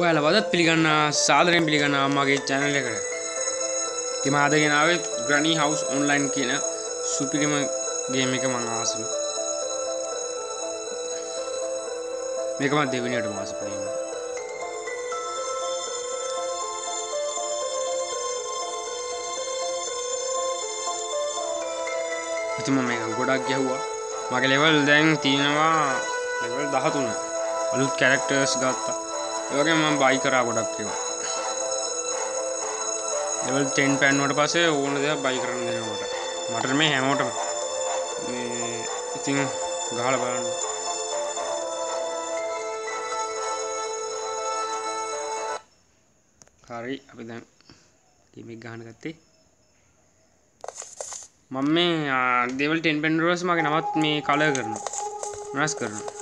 ඔයාලා වදත් පිළිගන්න සාදරයෙන් පිළිගන්න අම්මගේ චැනල් එකට. ඉතින් මම අද ගෙනාවේ Granny House Online කියන සුපිරිම ගේම් එක මම ආසලු. මේක මම දෙවෙනියට මාස පලින්න. ඉතින් මම මේක ගොඩක් ගැහුවා. මගේ ලෙවල් දැන් තියෙනවා ලෙවල් 13. අලුත් කැරක්ටර්ස් ගත්තා. ඒ වගේම මම බයි කරා ගොඩක් ඒවා. ලෙවල් 10 පැන්නුවට පස්සේ ඕන දෙයක් බයි කරන්න දෙනවා මට. මට මේ හැමෝටම මේ ඉතින් ගහලා බලන්න. හරි අපි දැන් ගේම් එක ගහන්න ගත්තේ. මම මේ දෙවල් 10 පෙන්ඩරස් මගේ නමත් මේ කලර් කරනවා. වෙනස් කරනවා.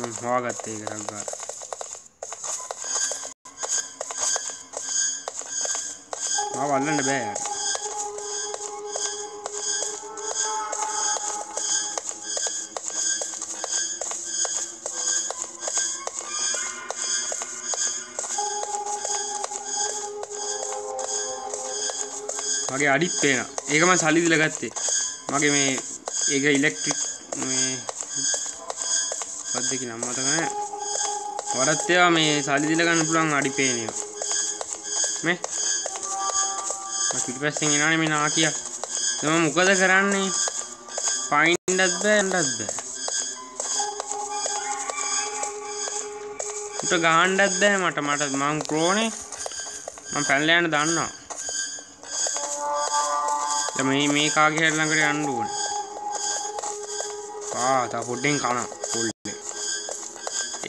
මම හොයාගත්තේ ඒක ටිකක් ගාලා. මාව අල්ලන්න බෑ යාර. මගේ අඩිත් පේන ඒක මම සල්ලි දීලා ගත්තේ මගේ මේ ඒක ඉලෙක්ට්‍රික් මේ පද්දක නම් මතක නැහැ. වරත් ඒවා මේ සල්ලි දීලා ගන්න පුළුවන් අඩි පේන ඒවා මේ මම පිටිපස්සෙන් එනවනේ මේ නාකියා මම මොකද කරන්නේ? පයින්නත් බෑ යන්නත් බෑ. උට ගහන්නත් බෑ මට. මට මං ක්‍රෝනේ මම පැනලා යන්න දන්නවා. මේ මේ කාගේ හැර ළඟට යන්න ඕනේ. ආ තා පොඩ්ඩෙන් කන පොල්ලේ.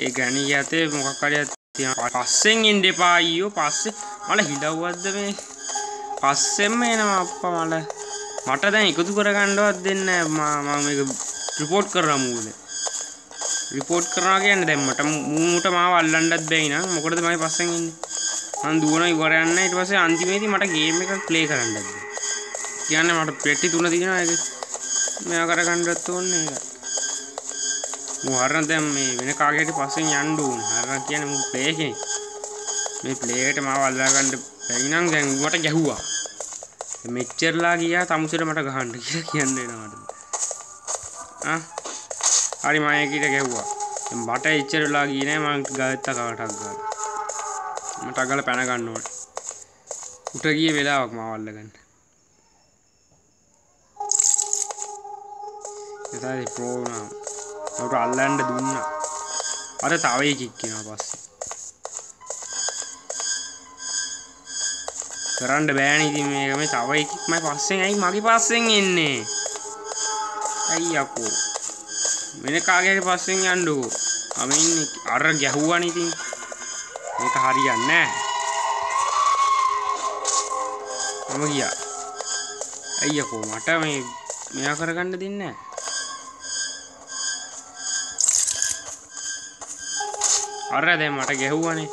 ඒ ගණි යතේ මොකක් හරි තියනවා. පස්සෙන් එන්න එපා අයියෝ පස්සේ මල හිලව්වද්ද මේ පස්සෙන්ම එනවා අප්පා මල මට දැන් එකතු කරගන්නවත් දෙන්නේ නැහැ මම මේක රිපෝට් කරලා මූලේ. රිපෝට් කරනවා කියන්නේ දැන් මට මූට මාව අල්ලන්නත් බැයි නං මොකටද මම පස්සෙන් ඉන්නේ. මං දුවන ඉවර යන්න ඊට පස්සේ අන්තිමේදී මට ගේම් එකක් ප්ලේ කරන්නත් බැහැ. කියන්න මට පෙට්ටි තුන තියෙනවා ඒක මෙයා කරගන්නත් ඕනේ ඒක මු හරන දැන් මේ වෙන කාගේට පස්සෙන් යන්න ඕනේ. හරන කියන්නේ මු ප්ලේ කෙනෙක් මේ ප්ලේ එකට මාව අල්ලා ගන්න බැරි නම් දැන් මට ගැහුවා. මෙච්චරලා ගියා තමුසෙට මට ගහන්න කියලා කියන්න වෙනවා මට. ආ? හරි මම ඒකිට ගැහුවා. මට එච්චරලා ගියේ නෑ මම ගත්ත කාටක් ගාලා. මට අගල පැන ගන්න ඕනේ. උට ගියේ වෙලාවක් මාව අල්ලගන්න එතයි ප්‍රෝනා මට අල්ලන්න දුන්න. අර තව එකෙක් කියනවා පස්සේ. කරන්න බෑනේ ඉතින් මේක මේ තව එකෙක් මම පස්සෙන් ඇයි මගේ පස්සෙන් එන්නේ? ඇයි යකෝ? වෙන කාගේ පස්සෙන් යන්නකෝ මම ඉන්නේ අර ගැහුවානේ ඉතින්. මේක හරියන්නේ නැහැ. මම ගියා. අයියකෝ මට මේ මෙයා කරගන්න දෙන්නේ අර දැන් මට ගැහුවනේ.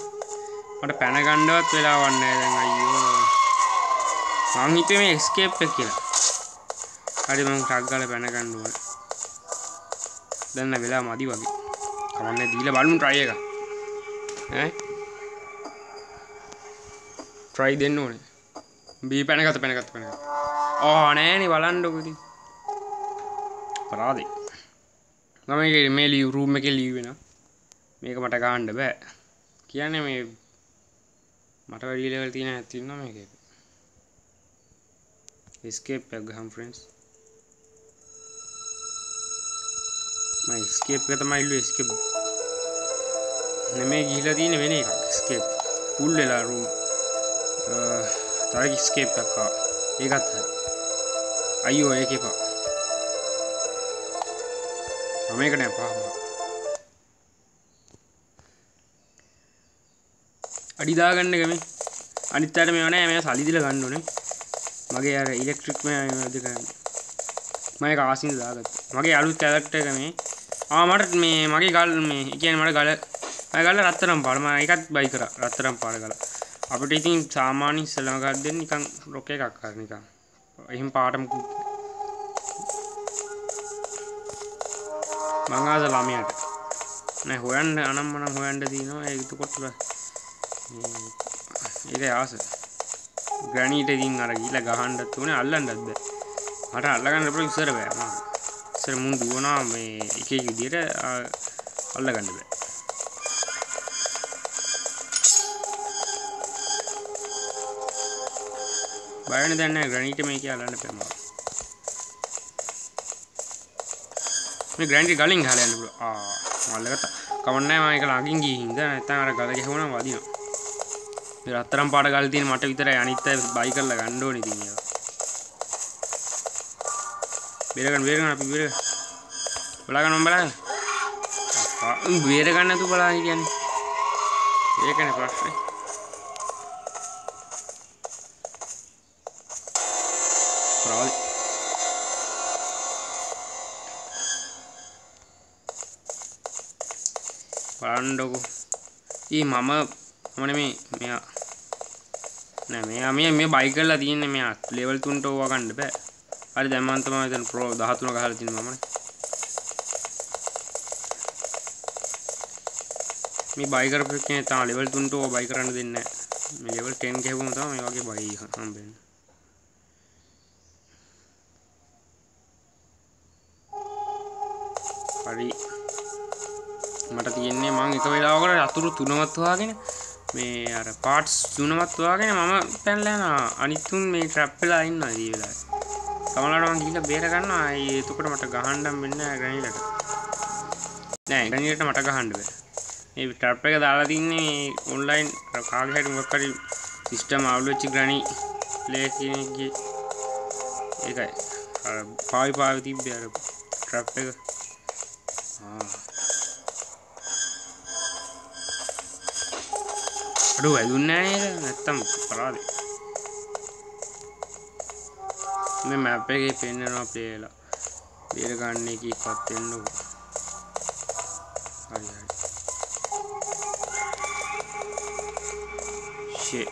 මට පැන ගන්නවත් වෙලාවක් නැහැ දැන් අයියෝ. මං හිතුවේ මේ එස්කේප් එක කියලා. හරි මං ටක් ගාලා පැන ගන්න ඕනේ. දැන් වෙලා මදි වගේ. කමන්නේ දීලා බලමු try එක. ඈ? try දෙන්න ඕනේ. බී පැනගත්ත පැනගත්ත පැනගත්ත ආ නෑනේ බලන්නකො ඉතින්. පරාදේ මම මේ ලියු රූම් එකේ ලියුවේ නා මේක මට ගාන්න බෑ. කියන්නේ මේ මට වැඩි ලෙවල් තියෙන එකක් තියෙනවා මේකේ. escape එක ගහමු friends. මම escape එක තමයි ඉල්ලුවේ escape. නෙමෙයි ගිහිලා තියෙන වෙන එකක් escape. full වෙලා room. තව escape එකක් ආවා. ඒකත් හරි. අයියෝ ඒක එපා. මම ඒක නෑ පහ පහ අඩි දාගන්න ගම අනිත්තට මේ වනෑ මේ සල්ලි දිල ගන්න ඕනේ. මගේ අර ඉලෙක්ට්‍රික් මේ වැද කරන්න මය කාසින් දාගත් මගේ අලුත් කැලක්ට එක මේ. ආමට මේ මගේ ගල් මේ කියන මට ගල ගල රත්තරම් පාලම එකත් බයි කර. රත්තරම් පාල කල අපට ඉතින් සාමානි සලමගත් දෙන්න නිකං රොක එකක් කරනිකං එහෙම පාටමකු මංආස ළමයට. නෑ හොයන්න අනම්මනම් හොයන්න තියෙනවා. ඒක එතකොට ඒක ආස. ග්‍රැනීට ඉතින් අර ගිහලා ගහන්නත් උනේ අල්ලන්නත් බෑ. මට අල්ලගන්න පුළුවන් ඉස්සර බෑ. මම ඉස්සර මුන් දුවනවා මේ එක එක විදියට අල්ලගන්න බෑ. බයන දැන් නැහැ. ග්‍රැනීට් මේක අල්ලන්න බෑ මම. මේ ග්‍රැනීට් ගලින් ගහලා යන්න පුළුවන්. ආ මම අල්ලගත්තා. කවන්නේ මම ඒක ළඟින් ගිහින් ඉඳලා නැත්නම් අර ගල ගැහුණා වදිනවා. මේ රත්තරන් පාට ගල් තියෙන මට විතරයි අනිත් අය බයි කරලා ගන්න ඕනේ ඉතින් ඒවා. බේර ගන්න බේර ගන්න අපි බේර බලා ගන්න බලන්න. බේර ගන්න නැතුව බලා කියන්නේ ඒකනේ ප්‍රශ්නේ. ප්‍රාලි බලන්නකො. ඊ මම මම නෙමේ මෙයා. නෑ මෙයා මේ මේ බයි කරලා තියෙන්නේ මෙයා ලෙවල් 3ට ඕවා ගන්න බෑ. හරි දැන් මම තමයි දැන් ප්‍රෝ 13 ගහලා තියෙන්නේ මමනේ මේ බයි කරපු එකේ තා ලෙවල් 3ට ඕවා බයි කරන්න දෙන්නේ නෑ. මේ ලෙවල් 10 ගහුවම තමයි මේ වගේ බයි හම්බෙන්නේ. හරි. මට තියෙන්නේ මං එක වෙලාවකට අතුරු තුනවත් හොයාගෙන මේ අර පාට්ස් තුනවත් හොයාගෙන මම පැනලා යනවා අනිත් උන් මේ ට්‍රැප් වෙලා ඉන්නවා ඊ වෙලාවේ. සමහරවිට මං ගිහිල්ලා බේර ගන්නවා. ඒ එතකොට මට ගහන්න හම්බෙන්නේ නැහැ ග්‍රැනිලට. නෑ ග්‍රැනිලට මට ගහන්න බෑ. මේ ට්‍රැප් එක දාලා තින්නේ ඔන්ලයින් කාගේ හරි මොකක් හරි සිස්ටම් අවුල් වෙච්ච ග්‍රැනි ප්ලේ කෙනෙක්ගේ ඒකයි. අර පාවි පාවි තිබ්බේ අර ට්‍රැප් එක. ආ අඩු වැදුන්නේ නේද? නැත්තම් පරාදේ. මේ මැප් එකේ පෙන්නනවා ප්ලේලා බේර ගන්න එකක්වත් වෙන්නකො හරි හරි. ෂේ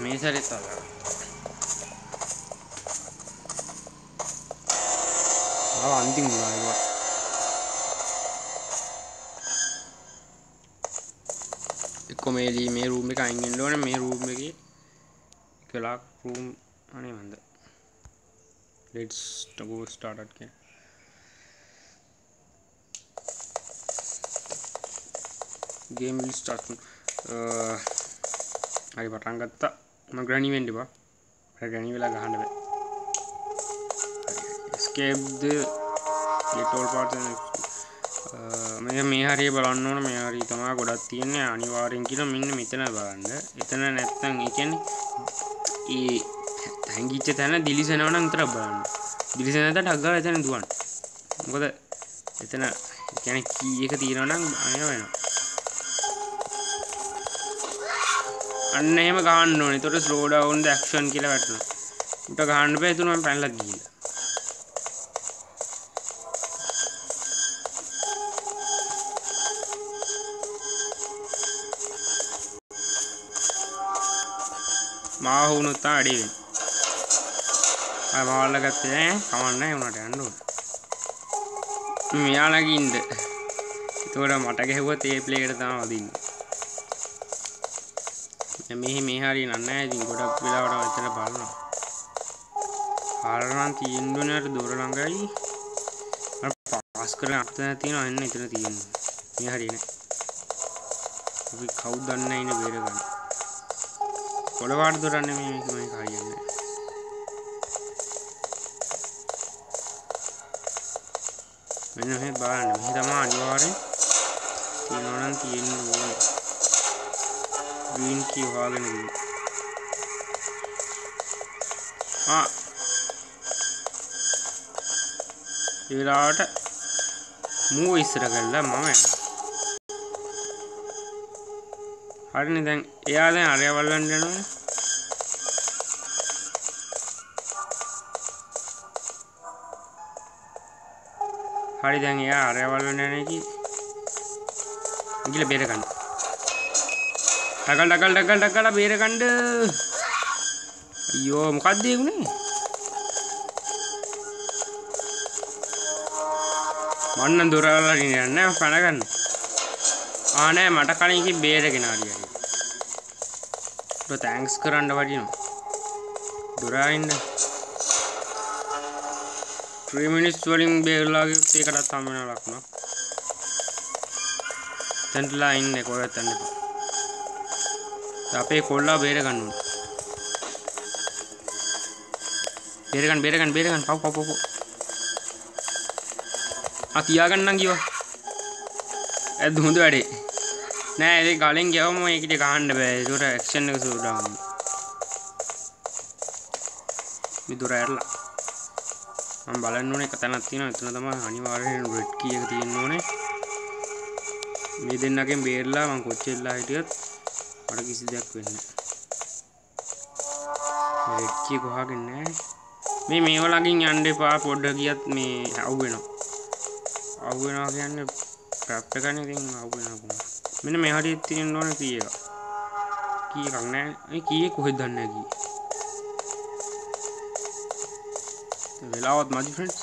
මේ සැරේ තව ආව අන්තිම වුණා ඒක එක්ක මේ ලී මේ රූම් එක අයින් වෙන්න ඕනේ මේ රූම් එකේ කලාක් රූම් අනේ මන්ද let's go start again. Game will start. Uh, හරි පටන් ගත්තා මම ග්‍රැනි වෙන්න එපා මට ග්‍රැනි වෙලා ගහන්න බෑ escape the get all parts and මේ මේ හරිය බලන්න ඕන මේ හරිය තමයි ගොඩක් තියෙන්නේ අනිවාර්යෙන් කියන මෙන්න මෙතන බලන්න. එතන නැත්තම් ඒ කියන්නේ ඒ හැංගිච්ච තැන දිලිසෙනවා නම් විතරක් බලන්න. දිලිසෙන තැනට අග්ගාලා එතන දුවන්න. මොකද එතන කියන්නේ කී එක තියෙනවා නම් අය වෙනවා. අන්න එහෙම ගහන්න ඕනේ. ඒතකොට ස්ලෝ ඩවුන් ද ඇක්ෂන් කියලා වැටෙනවා. උට ගහන්න බෑ. එතන මම පැනලා ගිහිල්ලා. මාව වුණොත් තමයි අඩේ වෙන්නේ. අය මාවල්ල ගත්තේ නෑ කමන්නේ උනාට යන්න ඕන. මෙයාලගේ ඉන්න. ඒතකොට මට ගැහුවොත් ඒ ප්ලේ එකට තමයි වදින්නේ. දැන් මෙහි මේ හරිය නෑ ඉතින් ගොඩක් වෙලාවට මෙතන බලනවා. හරනම් තියෙන්නේ අර දොර ළඟයි. අර පාස් කරලා අතන තියෙනවා එන්න එතන තියෙන්නේ. මේ හරිය නෑ. අපි කවුද දන්නේ ඉන්නේ බේර ගන්න. පොළවාට දොරන්නේ මේ මේක මේක හරියන්නේ මෙන්න මේ බලන්න. මෙහි තමයි අනිවාර්යෙන් තියෙනවා නම් තියෙන්න ඕනේ. ග්‍රීන් කී හොයාගෙන ඉන්න. ආ. ඒ වෙලාවට මූව ඉස්සර කරලා මම යනවා. හරිනේ දැන් එයා දැන් අරය වල්ලන්න යනවනේ. හරි දැන් එයා අරය වල්ලන්න යන එකේ ගිල බේර ගන්න ඩකල් ඩකල් ඩකල් ඩකල් බේර ගන්න අයියෝ මොකක්ද ඒ උනේ මන්න දොර වල යන්නේ පැන ගන්න ආනෑ මට කලින්කි බේරගෙන අරිය තැංක්ස් කරන්න වටිනවා. දුරයින්න ත්‍රීමිනිස් වලින් බේරලාගේ ඒකටත් සමන ලක්න තැන්ටලා ඉන්න කොර තැන්නට අපේ කොල්ලා බේරගන්නුන් බේරගන් බේරගන් බේරගන් පව පව පව අතියාගන්නම් කිව ඇද හොඳ වැඩේ. නෑ ඒ ගලෙන් ගැවම එකට කාණ්ඩ බෑ. තුට ඇක්ෂන් එක සූඩාවන්න මිදුර ඇරලා. මම බලන්න ඕනේ එක තැනක් තියෙනවා. එතන තමයි අනිවාර්යෙන් රෙඩ් කී එක තියෙන්න ඕනේ. මේ දෙන්නගෙන් බේරලා මම කොච්චෙල්ලා හිටියත් මට කිසි දෙයක් වෙන්නේ නැහැ රෙඩ් කී කොහාගෙන නැහැ මේ මේව ළඟින් යන්න එපා. පොඩ්ඩ ගියත් මේ අවු වෙනවා. අවු වෙනවා කියන්නේ ට්‍රැප් එකනේ ඉතින් අවු වෙනවා කොහොමද මෙන්න මේ හරියට තියෙන්න ඕනේ කී එක කී එකක් නැහැ මේ කී එක කොහෙද දන්නේ නැහැ කී වෙලාවත් මදි ෆ්‍රෙන්ඩ්ස්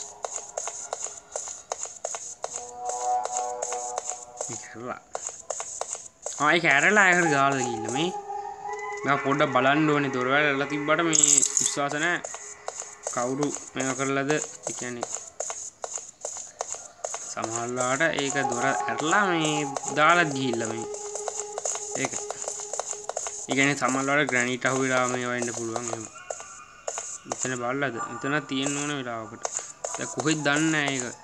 කැරලා ආයි කැරලා අයකට ගාලා ගිහින් මේ මම පොඩ්ඩක් බලන්න ඕනේ දොරවල් ඇරලා තිබ්බට මේ විශ්වාස නැහැ කවුරු මේක කරලාද ඒ කියන්නේ සමහරලාට ඒක දොර ඇරලා මේ දාලා ගිහිල්ලා මේ ඒක. ඒ කියන්නේ සමහරලාට ග්‍රැනයිට් අහුවෙලා මේ වෙන්න පුළුවන් එහෙම. මෙතන බලලාද? මෙතන තියෙන්න ඕන වෙලාවකට. දැන් කොහෙද දන්නේ නැහැ ඒක.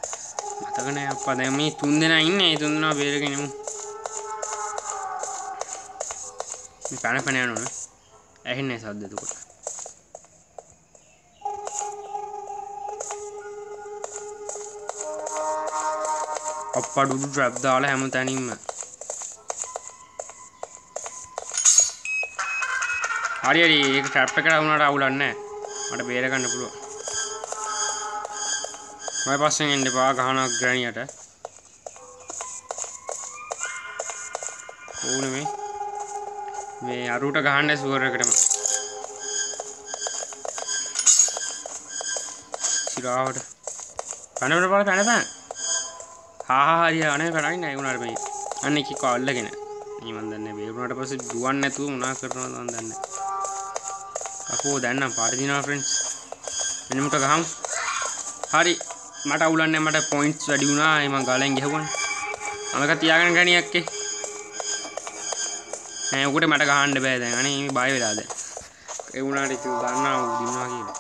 මතක නැහැ අප්පා. දැන් මේ තුන් දෙනා ඉන්නේ. ඒ තුන් දෙනා බේරගෙන යමු මේ කන කන යනවනේ. ඇහෙන්නේ සද්ද එතකොට අප්පා ඩුඩු ට්‍රැප් දාලා හැම තැනින්ම. හරි හරි. ඒක ට්‍රැප් එකට වුණාට අවුලක් නැහැ. මට බේරගන්න පුළුවන්. මම පස්සෙන් එන්න එපා ගහන ග්‍රැනියට ඕනේ මේ මේ අරුට ගහන්න සුවර් එකටම. සිරාවට. පැනවට බල පැන පැන. හා හරි අනේ පැනයි නෑ වුණාට මේ අන්න එක කල්ලගෙන මේ මන් දන්නේ බේරුණාට පස්සේ දුවන්නේ නැතුව මොනා කරනවද මන් දන්නේ අකෝ දැන් නම් පාට දිනවා ෆ්‍රෙන්ඩ්ස් මෙන්න මුට ගහමු? හරි. මට අවුලක් නැහැ. මට පොයින්ට්ස් වැඩි වුණා. ඒ මං ගාලෙන් ගහුවානේ අමක තියාගෙන ගණියක්කේ නෑ උකට මට ගහන්න බෑ දැන්. අනේ මේ බය වෙලා දැන්. ඒ වුණාට ඉතින් දන්නා ඌ දිනුවා කියලා.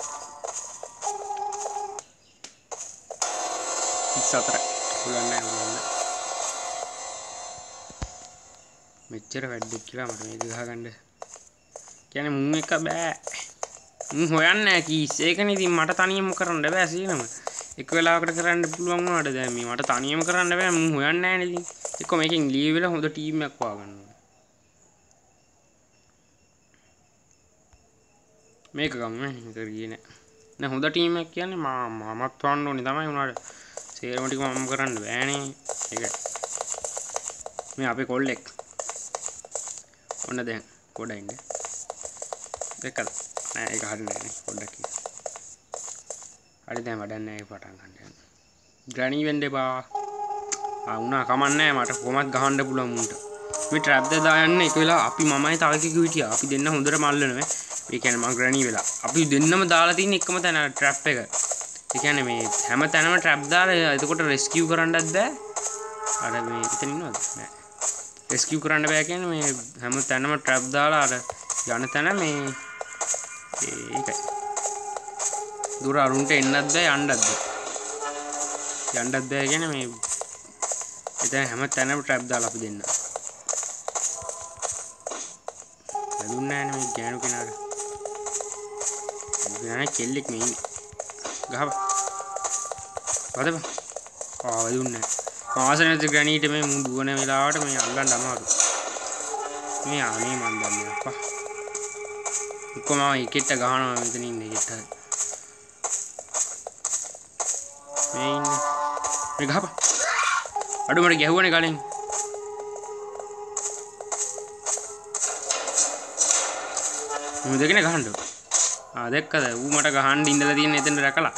34 මෙච්චර වැඩක් කියලා මට මේක ගහගන්න. කියන්නේ මුන් එක බෑ. මුන් හොයන්නේ නැහැ කීස්. ඒකනේ ඉතින් මට තනියම කරන්න බෑ සීනම. එක වෙලාවකට කරන්න පුළුවන් වුණාට දැන් මේ මට තනියම කරන්න බෑ. මුන් හොයන්නේ නැහැ නේද එක්ක මේකෙන් ලීව් වෙලා හොඳ ටීම් එකක් හොයාගන්න ඕනේ. මේක ගමු මේක ගියේ නෑ. නෑ හොඳ ටීම් එකක් කියන්නේ මා මමත් වන්න ඕනේ තමයි උනාට. සේරම ටික මම කරන්න බෑනේ. ඒක මේ අපේ කොල්ලෙක්. ඔන්න දැන් පොඩ්ඩක් ඉන්න. දැක්කද නෑ ඒක හරියන්නේ නෑනේ පොඩ්ඩක් ඉන්න. හරි දැන් වැඩක් නෑ ඒක පටන් ගන්න යන්න. ග්‍රැනි වෙන්න එපා. ආ උනා කමන්නේ මට කොහොමත් ගහන්න පුළුවන් මුන්ට මේ ට්‍රැප් දෙක දාන්න එක වෙලා අපි මමයි තව එකෙකු හිටියා අපි දෙන්න හොඳට මල්ලනවා ඒ කියන්නේ මං ග්‍රැනි වෙලා. අපි දෙන්නම දාලා තියෙන එකම තැන ට්‍රැප් එක. ඒ කියන්නේ මේ හැම තැනම ට්‍රැප් දාලා එතකොට රෙස්කියු කරන්නත් බෑ. අර මේ එතන ඉන්නවද? නෑ. රෙස්කියු කරන්න බෑ කියන්නේ මේ හැම තැනම ට්‍රැප් දාලා අර යන තැන මේ ඒකයි. දුර අරුන්ට එන්නත් බෑ යන්නත් බෑ. යන්නත් බෑ කියන්නේ මේ එතන හැම තැනම ට්‍රැප් දාලා අපි දෙන්න. වැදුන්නේ නැහැ මේ ගෑනු කෙනාට. ගෑනා කෙල්ලෙක් මේ ඉන්නේ. ගහපන්. වදපන් ආ වැදුන්නේ නැහැ ආසනෙත් ග්‍රැනීට මේ මුන් දුවන වෙලාවට මේ අල්ලන්න අමාරු මේ අනේ මන් දන්නේ අප්පා. කොහොම එකෙක්ට ගහනවා මෙතන ඉන්නේ එකෙක්ට. මේ ඉන්නේ. මේ ගහපන්. අඩු මට ගැහුවනේ කලින්. මම දෙකනේ ගහන්න ආ දැක්කද? ඌ මට ගහන්න ඉඳලා තියෙන එතන රැකලා.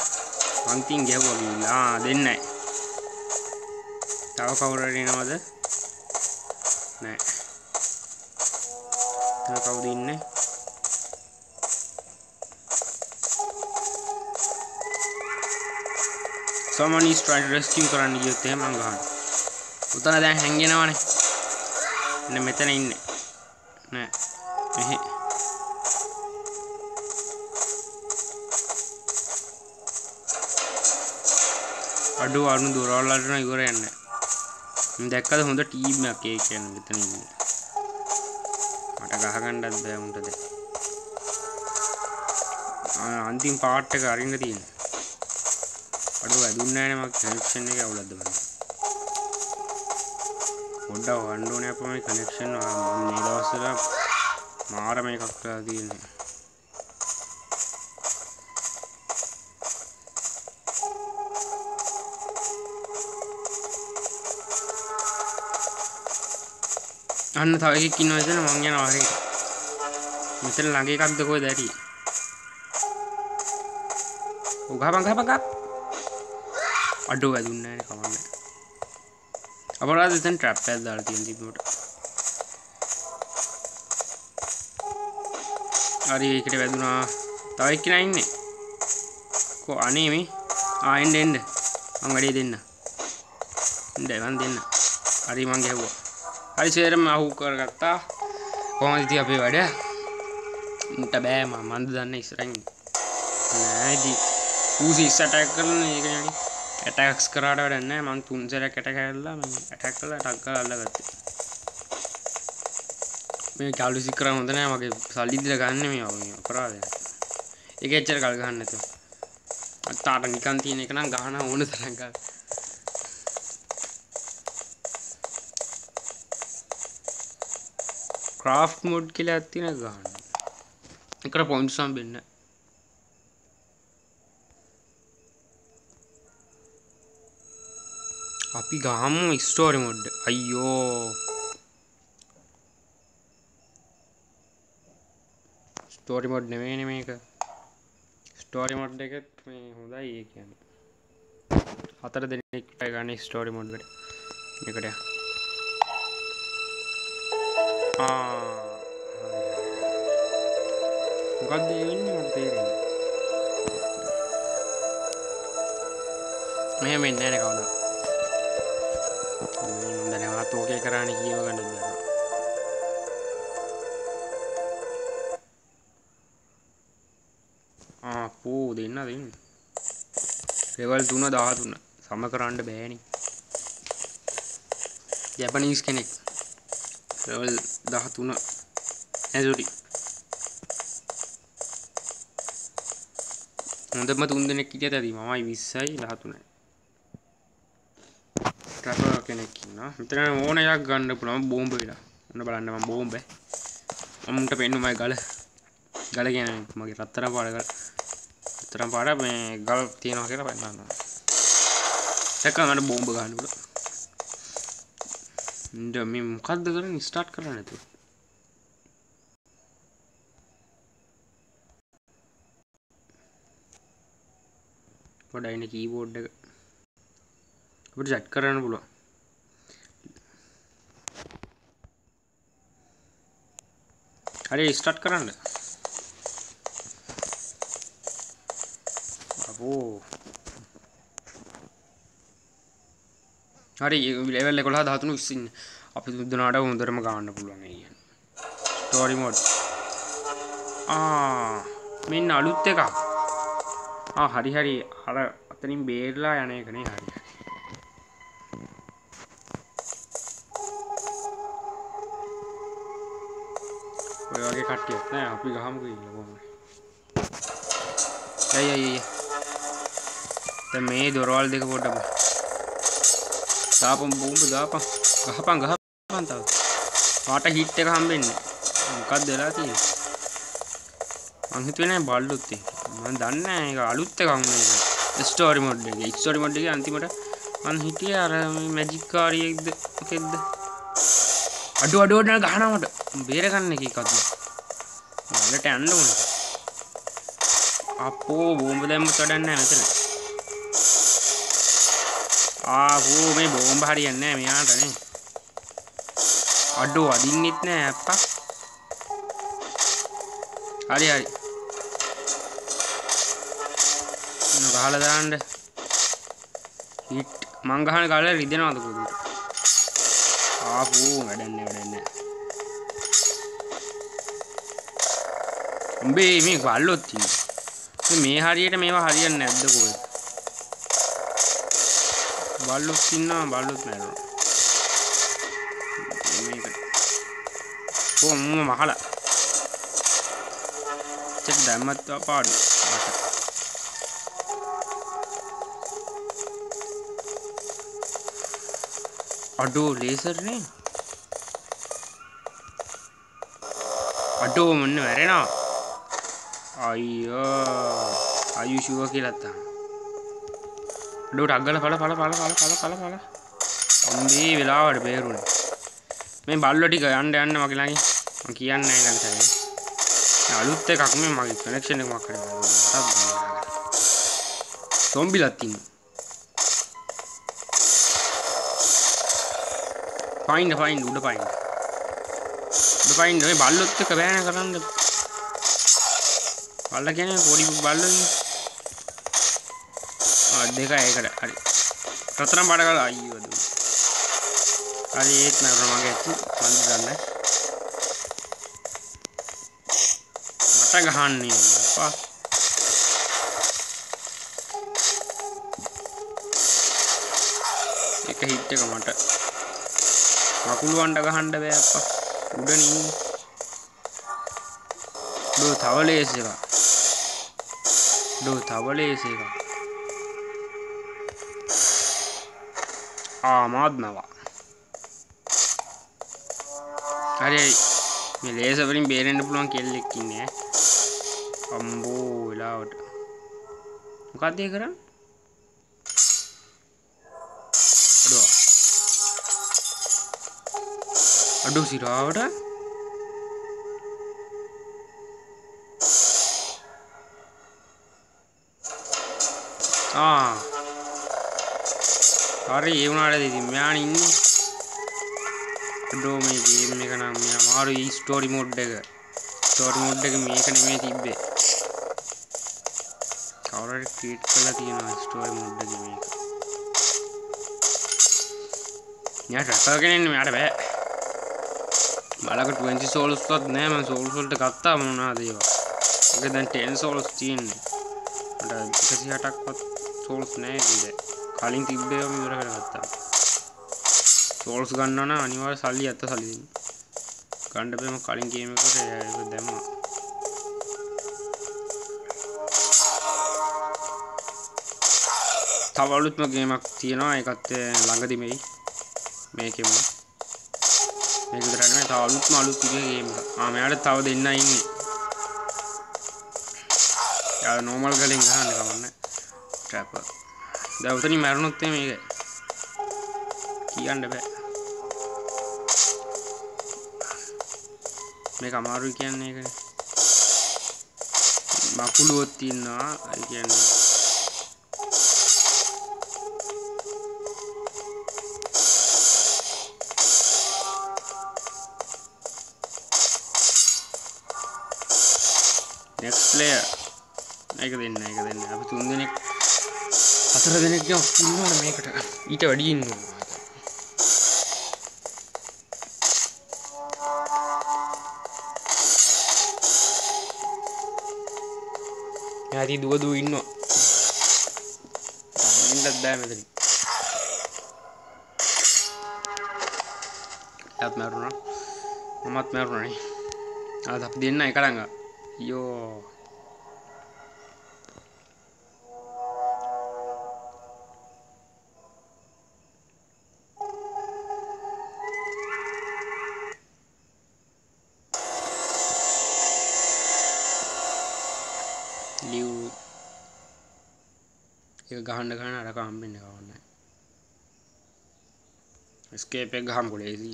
මං තින් ගැහුවා ගිහිල්ලා. ආ දෙන්නයි තව කවුරු හරි එනවද නෑ එතන කවුද ඉන්නේ someone is trying to rescue කරන්න ගියොත් එහෙම මං ගහනවා. උතන දැන් හැංගෙනවනේ. එන්න මෙතන ඉන්නේ. නෑ. මෙහි. අඩු අනු දොරවල්ලට නම් ඉවර යන්නේ. මම දැක්කද හොඳ ටීම් එකක් ඒ කියන්නේ මෙතන ඉන්නේ. මට ගහගන්නත් බෑ උන්ට දැන්. අන්තිම පාර්ට් එක අරින්න තියෙනවා. අඩුව ඇදුන්නේ නැහැ නේ මගේ කනෙක්ෂන් එක අවුලක්ද මම පොඩ්ඩක් වන්න ඕනේ අපෝ මේ කනෙක්ෂන් මම මේ දවස්වල මාර මේකක් කරලා තියෙනවා අන්න තව එකෙක් ඉන්නවා එතන මං යනවා හරියට මෙතන ළඟ එකක්ද කොහෙද ඇටි ඔව් ගහපන් ගහපන් ගහපන් අඩෝ වැදුන්නේ නැහැ කවන්න අපරාධ එතන ට්‍රැප් එකක් දාලා තියෙන තිබුණට හරි ඒකට වැදුනා. තව එක්කෙනා ඉන්නේ. කො අනේ මේ? ආ එන්න එන්න. මං වැඩේ දෙන්න. එන්න මං දෙන්න. හරි මං ගැහුවා. හරි සේරම අහු කරගත්තා. කොහොමද ඉතින් අපේ වැඩ? මුට බෑ මම. මන්ද දන්න ඉස්සරහින් නෑ. ඉතින් ඌසි ඉස්සටක් කරන ඒක නේ ඇටක්ස් කරාට වැඩන්න මං තුන්සරක් ඇට කැල්ලා ඇටක් කල ටක් කල අල්ලගත්තේ. මේ කල්ලුසි කර හොඳනෑ මගේ සල්ලිදිල ගන්න මේ වගේ අපරාධ එක එච්චර කල් ගන්න ඇතු අත්තාට නිකන් තියෙන එක නම් ගහන ඕන තරඟ ක්‍රාෆ් මොඩ් කියලා ඇත්තින ගහන්න. එකට පොයින්ට්සම් වෙන්න. අපි ගහමු ස්ටෝරි මොඩ් අයියෝ. ස්ටෝරි මොඩ් නෙමේන මේක. ස්ටෝරි මොඩ් එකත් මේ හොඳයි ඒ කියන්න. හතර දෙනෙක් ගන්න ස්ටෝරි මොඩ්ට එකට මොකක්ද වෙන්න මට තේරෙන්නේ මෙහෙම වෙන්නේ නැහැ කවදා දැනවත් ඕකේ කරන්න කියව ගන්න දන්න ආපෝ දෙන්න දෙන්න ලෙවල් තුන දහතුන්න සම කරන්න බෑනි ජැපනීස් කෙනෙක් ලෙවල් දහතුන ඇසුරි හොඳම තුන් දෙනෙක් ඉට ඇති මමයි විස්සයි දහතුනයි ට්‍රැපර් කෙනෙක් ඉන්නවා. මෙතන ඕන එකක් ගන්න පුළුවන් බෝම්බ වෙලා. ඔන්න බලන්න මම බෝම්බ. මමුන්ට පෙන්නුමයි ගල. ගල කියන්නේ මගේ රත්තරන් පාට ගල. රත්තරන් පාට මේ ගල් තියනවා කියලා පෙන්නනවා. දැක්කම මට බෝම්බ ගන්න පුළුවන්. ඉන්න මේ මොකද්ද කරන්නේ ස්ටාර්ට් කරන්න නැතුව. පොඩ්ඩයි ඉන්නේ කීබෝඩ් එක අපිට සෙට් කරන්න පුළුවන් හරි ස්ටාර්ට් කරන්න අපෝ හරි ලෙවල් 11 13 20 ඉන්න අපි දුන්නාට හොඳටම ගන්න පුළුවන් ඒ කියන්නේ. ස්ටෝරි මෝඩ් ආ මෙන්න අලුත් එකක්. ආ හරි හරි. අර අතනින් බේරලා යන එකනේ හරි ඔය වගේ කට්ටියක් නෑ අපි ගහමුකෝ ඉන්න කොහොමද? ඇයි ඇයි ඇයි දැන් මේ දොරවල් දෙක පොඩ්ඩක් දාපන් බෝම්බ දාපන්. ගහපන් ගහපන් තව. පාට හිට් එක හම්බෙන්නේ. මොකක්ද වෙලා තියෙන්නේ? මං හිතුවේ නෑ බල්ලොත් ඒක මම දන්නේ නෑ ඒක අලුත් එකක් මේක ස්ටෝරි මොඩ් එකේ. ස්ටෝරි මොඩ් එකේ අන්තිමට මං හිටියේ අර මැජික් කාරියෙක්ද? මොකෙක්ද? අඩු අඩුවට ගහනවා මට. බේරගන්න එක එකක්ද? වලට යන්න ඕන. අපෝ බෝම්බ දැම්මත් වැඩක් නැහැ මෙතන. ආහෝ මේ බෝම්බ හරියන්නේ නැහැ මෙයාට නේ. අඩෝ අදින්නෙත් නෑ අප්පා. හරි හරි. ගහල දාන්න. හිට් මං ගහන කාලේ රිදෙනවද කොදුට ආපු වැඩන්නේ වැඩන්නේ. උඹේ මේ බල්ලොත් තියෙනවා මේ හරියට මේවා හරියන්නේ නැද්ද කොහෙද බල්ලොත් ඉන්නවා බල්ලොත් මැරෙනවා මේකට ඕ මම මහලා චෙක් දැම්මත් පාඩු මට අඩෝ ලේසර්නේ අඩෝ මොන්න වැරෙනවා අයියෝ අයුෂුව කියලත්තා ඩෝට අගල පල පල පල පල පල පල පල. ඔම්බේ වෙලාවට බේරුණ මේ බල්ල ටික යන්න යන්න මගේලාගේ කියන්න ගන්සරේ අලුත් එකක් මේ මගේ කනෙක්ෂණ එකක් මක්කර තොම්බිලත්තින්න පයින්ඩ පයින් උඩ පයින් උඩ පයින් ඔය බල්ලොත් එක බෑන කරන්න. බල්ල කියන පොඩි බල්ල දෙක ඒකට. හරි. රතරම් බඩ කල අයිවද හරි ඒත් මැරණ මගේ ඇති මන්ද දන්න මට ගහන්නේ අපා. එක හිට් එක මට. මකුළුවන්ට ගහන්ඩ බෑ අප්පා උඩනින්. දෝ තව ලේස් එක දෝ තව ලේස් එක ආමාත්නවා හරි මේ ලේස වලින් බේරෙන්න පුළුවන් කෙල්ලෙක් ඉන්නේ. අම්බෝ වෙලාවට. මොකක්ද ඒ කරන්නේ? අඩුවා. අඩු සිරාවට. ආ. හරි ඒ වුණාට ඉතින් මෙයාන ඉන්නේ. අඩෝ මේ ගේම් එක නම් මේ අමාරු ඊ ස්ටෝරි මොඩ් එක. ස්ටෝරි මොඩ් එක මේක නෙමෙයි තිබ්බේ. කවුරු හරි ට්වීට් කරලා තියෙනවා ස්ටෝරි මොඩ් එක මේක. යා ට්‍රැකර් කෙනෙක් නෙමෙයි යාට බෑ. බලක 20 සෝල්ස් වත් නෑ මම සෝල්ස් වලට ගත්තා මොනවාද ඒවා. ඒක දැන් 10 සෝල්ස් තියෙන්නේ. මට 160ක්වත් සෝල්ස් නෑ ඉතින් කලින් තිබ්බේම ඉවර කරගත්තා සෝල්ස් ගන්නවා නම් අනිවාර්ය සල්ලි ඇත්ත සල්ලි දෙන්න. ගන්න බෑම කලින් ගේම් එකට ඒක දැම්මා. තව අලුත්ම ගේමක් තියෙනවා. ඒකත් ළඟදි මෙයි මේකෙම. මේක විතරක් නෙමෙයි. තව අලුත්ම අලුත් විදිහේ ගේම් එකක්. ආ මෙයාට තව දෙන්න ඉන්නේ. යා නෝමල් ගලින් ගහන්න කමන්නේ. ට්‍රැපර් දැන් උතනින් මැරුණොත් මේක කියන්න බෑ. මේක අමාරුයි කියන්නේ ඒකනේ මකුළුවොත් ඉන්නවා ඒ කියන්නේ next player මේක දෙන්න ඒක දෙන්න. අපි තුන් දෙනෙක් හතර දෙනෙක් ඉන්නවනේ මේකට? ඊට වැඩි ඉන්නවා යාති දුව දුව ඉන්නවා. ඉන්නත් බෑ මෙතන එයාත් මැරුණා. මමත් මැරුණානේ ආද අපි දෙන්න එක ළඟ යෝ ලිව් ඒක ගහන්න ගහන්න අරක හම්බෙන්න කවන්නේ. ස්කේප් එක ගහමු ලේසි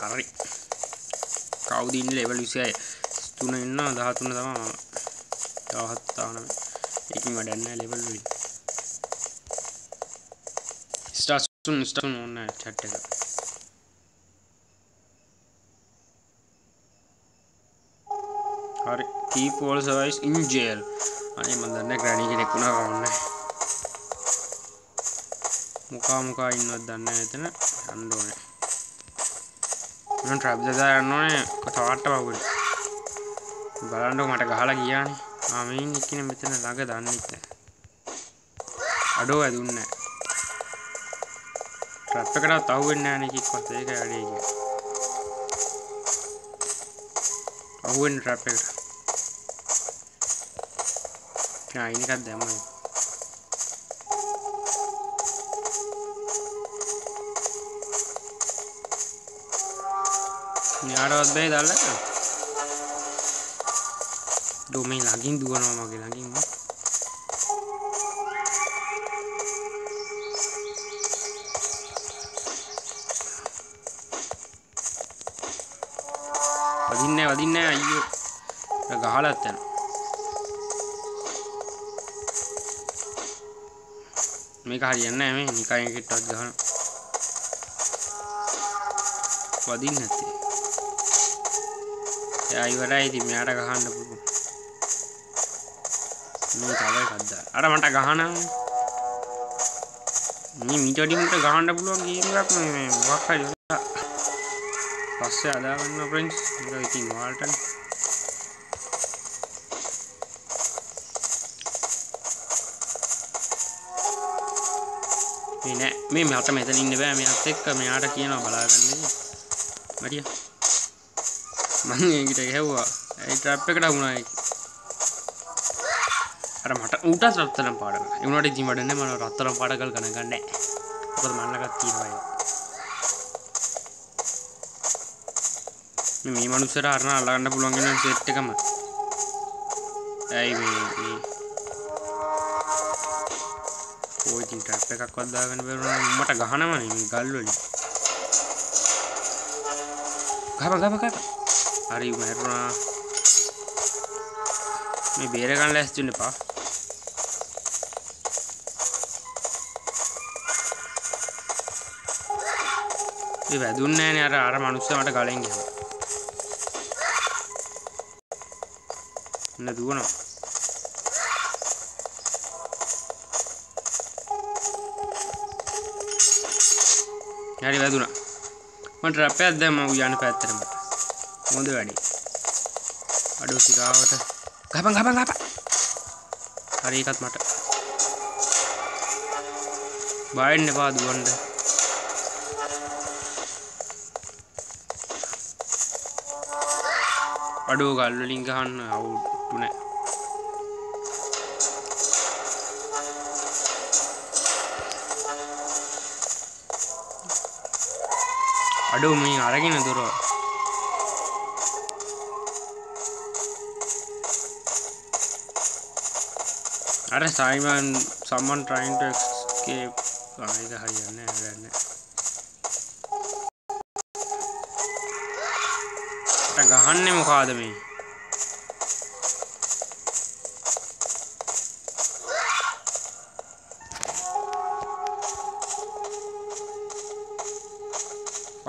හරි. කවුද ඉන්නේ ලෙවල් 26 තුන ඉන්නවා 13 තමයි මම. 17 19 ඒකින් වැඩක් නැහැ ලෙවල් වලින්. ඉස්තුන් ස්ටන් ඕන්න චට් එක. හරි. Keep all survives in jail. අනේ මන් දන්නේ ග්‍රැනි කෙනෙක් වුණා කවන්නේ මුකා මුකා ඉන්නවත් දන්නේ නැහැ එතන? යන්න ඕනේ. මම ට්‍රැප් දෙදා යන්න ඕනේ තවට්ට පහුවෙන්න බලන්නකො මට ගහලා ගියානේ. ආ මේ ඉන්නේ ඉන්නේ මෙතන ළඟ දන්නෙත් නැහැ. අඩෝ ඇදුන්නේ නැහැ. ට්‍රැප් එකටත් අහුවෙන්නේ නැහැ නේ කික්වත් ඒක වැඩේ කිය අහුවෙන්නේ ට්‍රැප් එකට. ආ ඉන්න එකක් දැම්මයි යාරවත් බෑ දාලා ඩොමේ ළඟින් දුවනවා මගේ ළඟින් වදින්නේ වදින්නේ අයියෝ ගහලත් යනවා මේක හරියන්නේ නැහැ මේ නිකන් එකටවත් ගහන. වදින්නේ නැත්තේ. එයා ඉවරයි ඉතින් මෙයාට ගහන්න පුළුවන්. මේ තව එකක් දාලා අර මට ගහනවා. මේ මීට වඩා මට ගහන්න පුළුවන් ගේම් එකක් මේ මොකක් හරි පස්සේ අදා ගන්න ෆ්‍රෙන්ඩ්ස් මේක ඉතින් ඔයාලටනේ. මේ නෑ. මේ මට මෙතන ඉන්න බෑ. මෙයාත් එක්ක මෙයාට කියනවා බලාගන්න මටිය මං ඒකට ගැහුවා. ඒ ට්‍රැප් එකට වුණා ඒක? අර මට ඌටත් රත්තරන් පාඩක ඒ උනාට ඉතින් වඩන්නේ මම රත්තරන් පාඩකල් ගණන් ගන්න. නෑ මොකද මන්නකත් තියෙනවා ඒක. මේ මනුස්සර අරන අල්ලගන්න පුළුවන් වෙන සෙට් එකම. ඇයි මේ මේ ඔය ඉතින් ට්‍රැප් එකක්වත් දාගන්න බැරුණා මට ගහනවනේ මේ ගල් වලින්. ගහපන් ගහපන් ගහපන්. හරි මැරුණා මේ බේර ගන්න ලෑස්ති වෙන්න එපා. ඒ වැදුන්නේ නැහනේ අර අර මිනිස්සයා මට ගලෙන් ගියා නේ දුවනවා. හරි වැදුනා. මම ට්‍රැප් එකක් දැම්මා ඌ යන පැත්තටම. හොඳ වැඩි. අඩෝ සිරාවට ගහපන් ගහපන් ගහපන්. හරි එකත් මට. බයෙන්න එපා දුවන්න. අඩෝ ගල් වලින් ගහන්න අවුට්ටු නෑ අඩෝ මේ අරගෙන දොර අර Simon Samman trying to escape ආයක හරියන්නේ නැහැ ගහන්නේ මොකාද මේ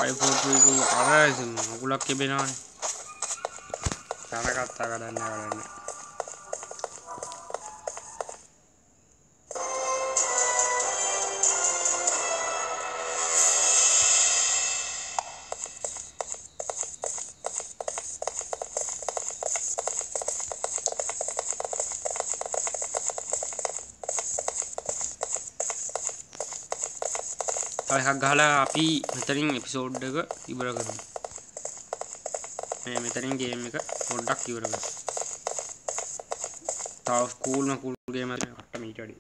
පයිපෝටු අර මගුලක් කෙබෙනවානේ තනකත්තා කඩන්න කරන්න එකක් ගහලා අපි මෙතනින් එපිසෝඩ් එක ඉවර කරමු. මේ මෙතනින් ගේම් එක පොඩ්ඩක් ඉවර කරමු. තව කූල්ම කූල් ගේම් එකක් අට මීට වැඩි.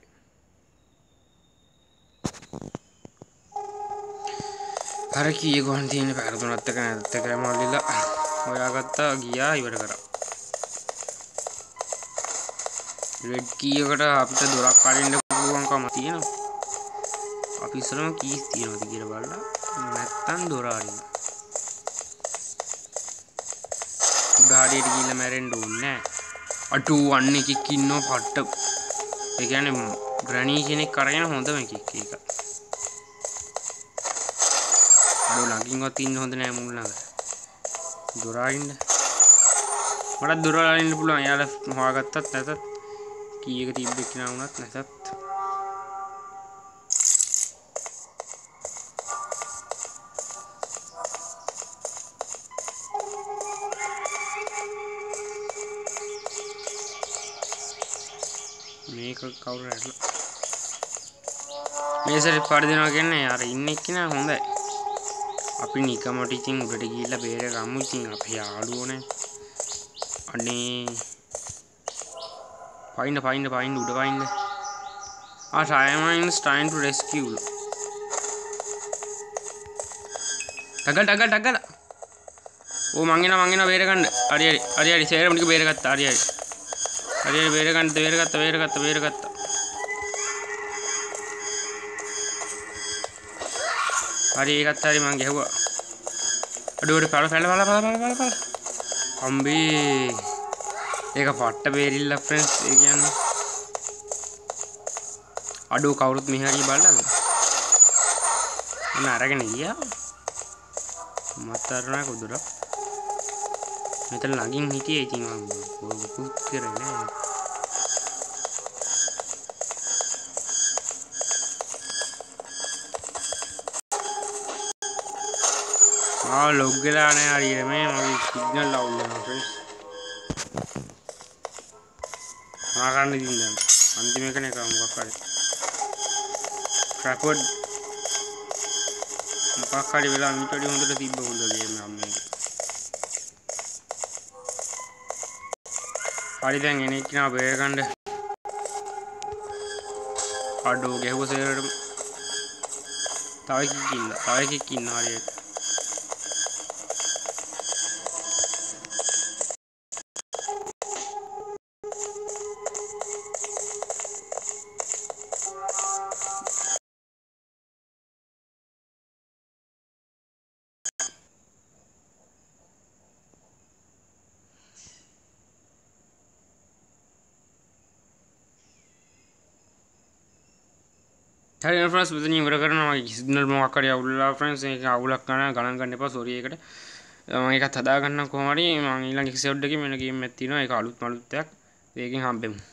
අර කීයේ ගොන් තියෙන පැර තුනත් එක නැත් එක මල්ලිලා හොයාගත්තා ගියා ඉවර කරා. රෙඩ් කීයකට අපිට දොරක් අරින්න පුළුවන්කම තියෙනවා. අපි ඉස්සරම කීස් තියෙනවද කියලා බලලා නැත්තම් දොර අරින්න. උඩහාඩියට ගිහිල්ලා මැරෙන්න ඕනේ නැහැ. අටු වන් එකෙක් ඉන්නව පට්ට. ඒ කියන්නේ ග්‍රැනි කෙනෙක් අරගෙන හොඳම එකෙක් ඒක. අඩෝ ළඟින්වත් ඉන්න හොඳ නෑ මුල් ළඟ දොර අරින්න මටත් දොර අරින්න පුළුවන් එයාලා හොයාගත්තත් නැතත් කීයක තිබ්බෙක් නා වුණත් නැතත් කවුරු ඇටලා මේ සැරේ පරදිනවා කියන්නේ අර ඉන්න එක්කිනා හොඳයි. අපි නිකමට ඉතින් උඩට ගිහිල්ලා බේර ගමු. ඉතින් අපේ යාළුවෝනේ. අනේ. පයින්න පයින්න පයින්න උඩ පයින්න ආ ටයිමයින්ස් ටයින් ටු රෙස්කියු ටගල් ටගල් ටගල් ඕ මංගෙන මංගෙන බේරගන්න හරි හරි. හරි හරි. සේරම ටික බේරගත්තා. හරි හරි. හරි හරි. බේරගන්න බේරගත්තා බේරගත්තා බේරගත්තා. හරි ඒකත් හරි මං ගැහුවා. අඩුවට පල පැල පල පල පල පල. පල අම්බේ ඒක පට්ට බේරිල්ල ෆ්‍රෙන්ස් ඒ කියන්න. අඩු කවුරුත් මෙහරි බලන්නද ඔන්න අරගෙන ගියා. මත්තරනා කුදුර මෙතන ළඟින් හිටියේ ඉතින් මම පුත් කරේ නෑ. ආ ලොග් වෙලා නැහැ හරියට මේ මගේ සිග්නල් අවුල් වෙනවා ෆ්‍රෙන්ඩ්ස් මා ගන්න ඉතින් දැන් අන්තිම එක නේ මොකක් හරි ට්‍රැපෝඩ් මොකක් හරි වෙලා මීට වඩා හොඳට තිබ්බ හොඳ ගේම් එකක් මේක හරි දැන් එන එක්කිනා බේර ගන්න අඩෝ ගැහුව සේරටම තව එකෙක් ඉන්න තව එකෙක් ඉන්න හරියට හරි ෆ්‍රන්ස් මෙතන ඉවර කරනවා සිග්නල් මොකක් හරි අවුල්ලා ෆ්‍රන්ස් ඒක අවුලක් ගන්න ගණන් ගන්න එපා සෝරි ඒකට මම ඒකත් හදාගන්න කොහොම හරි මම ඊළඟ එපිසෝඩ් එකේ මෙන්න ගේම් එකක් තියෙනවා ඒක අලුත් මලුත් එකක් ඒකෙන් හම්බෙමු